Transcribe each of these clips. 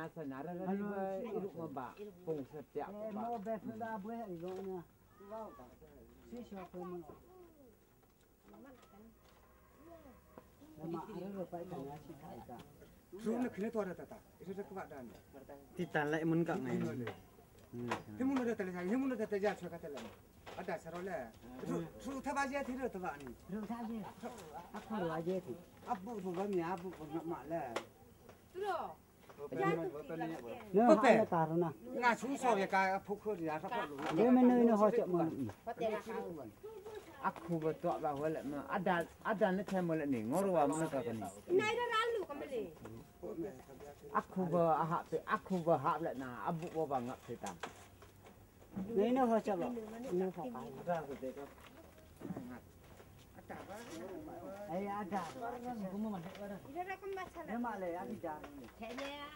Nasa Mama kena Itu ada Suruh Aku aje Ya, nó hai aku bahwa ada ada nih kembali. Aku berhak aku bawa Eh ada. Gumo ya, ya, kan masih dong. ya.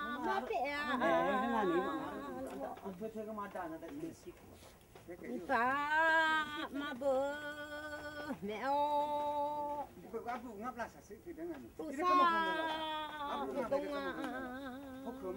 Apa dengan.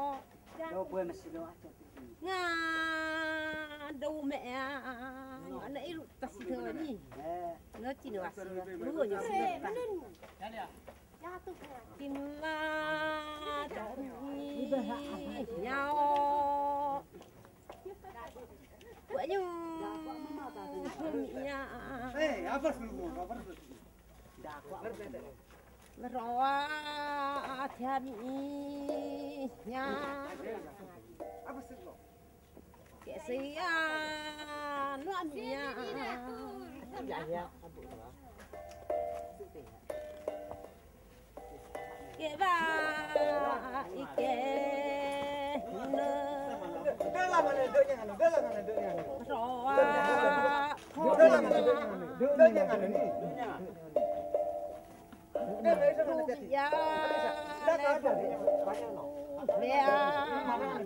đâu quên mà xin đâu nga đâu mẹ nó nãy lụt ta xin thôi đi nó chỉ nữa xin lúc rồi nhớ xin ta kim la trộn nhau vậy nhưng không bị nhà ê áp lực luôn áp lực rồi thiên ya, kesian nuannya keba ike Bela mana donya nganu, bela mana donya nganu. Roa. Bela mana donya nganu, donya nganu ni. Donya nganu. Donya nganu. Donya nganu. Mama,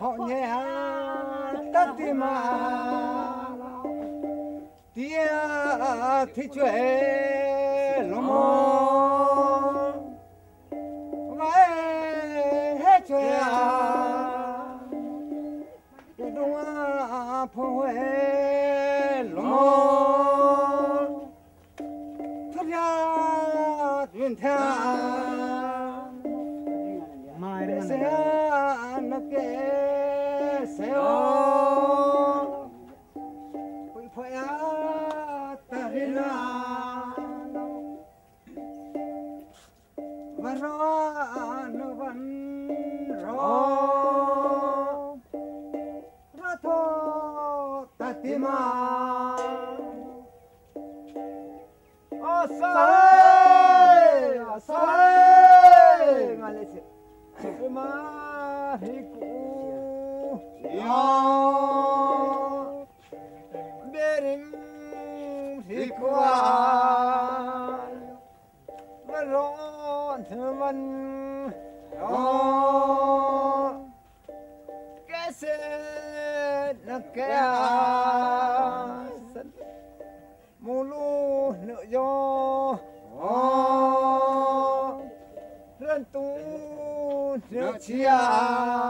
好年哈，的嘛？爹啊，忒拽，老莫，我哎，嘿拽啊，啊，不会。 세요 분포야 딸이나 마라노 반로 라토 따티마 어사이 어사이 말레지 그만 berim hikwan meron teman oh keset nakasan mulu nuyo oh rentu nucian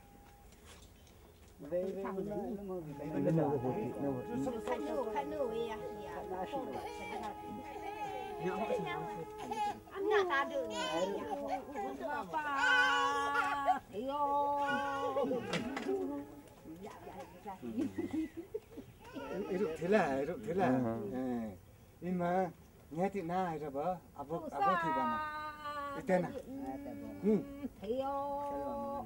thế là thế là ờ. Ờ. nhưng mà nghe thì na rồi bơ abo à, abo à, thì bà nè tên à ừ thấy không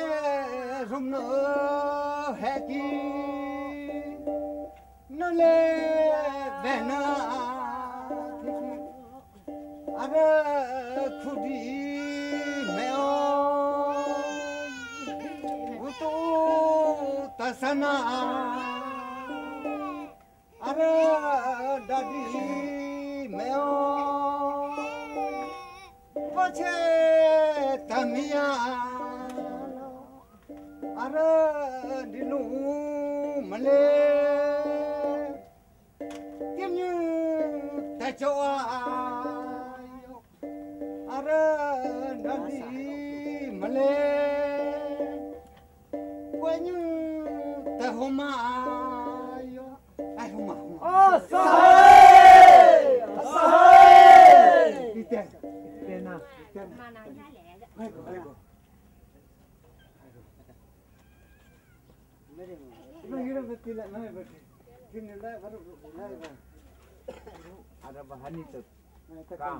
तुम न है कि न ले बहना अरे खुदी मैं वो तो तसना अरे डडी मैं पछे तमिया ara đi lu mà lê tiếp như ta cho ara đã đi mà lê quay như ta hôm mà ai hôm mà ô sai sai đi tiền tiền nào tiền nào Mahirap na tila na iba. Kinila, kam.